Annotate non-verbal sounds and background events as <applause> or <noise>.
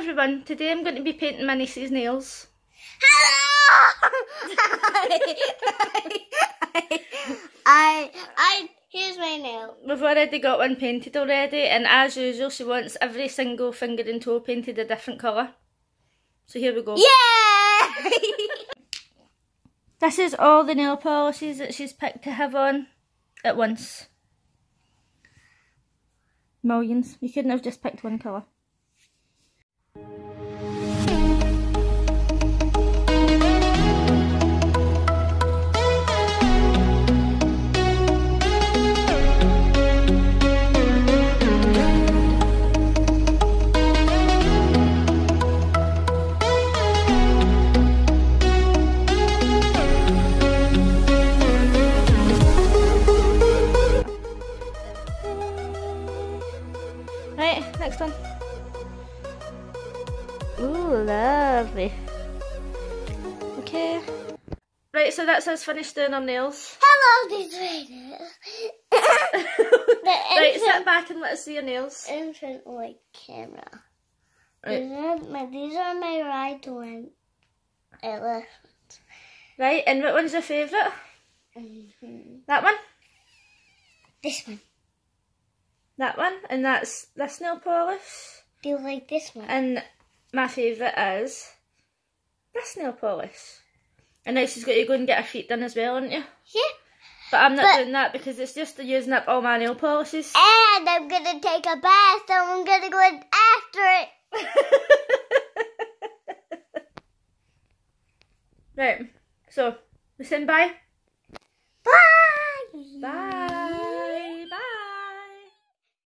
everyone, today I'm going to be painting my niece's nails. Hello! <laughs> I, I, here's my nail. We've already got one painted already and as usual she wants every single finger and toe painted a different colour. So here we go. Yeah! <laughs> This is all the nail polishes that she's picked to have on at once. Millions. You couldn't have just picked one colour. Next one. Ooh, lovely. Okay. Right, so that's us finished doing our nails. Hello, these ladies. <laughs> right, sit back and let us see your nails. infant like camera. Right. These are my these are my right one. It left. Right, and what one's your favourite? Mhm. That one? This one. That one? And that's this nail polish. Do you like this one? And my favourite is this nail polish. And now she's got to go and get her feet done as well, aren't you? yeah. But I'm not But- doing that because it's just using up all my nail polishes. And I'm gonna take a bath, and I'm gonna go after it. <laughs> right, so we saying bye? Bye. Bye.